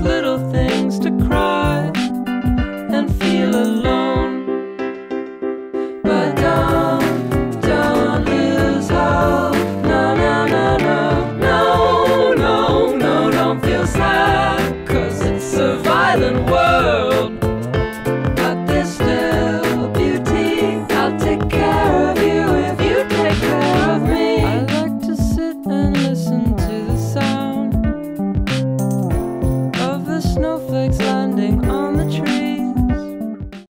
little things to cry and feel alone. But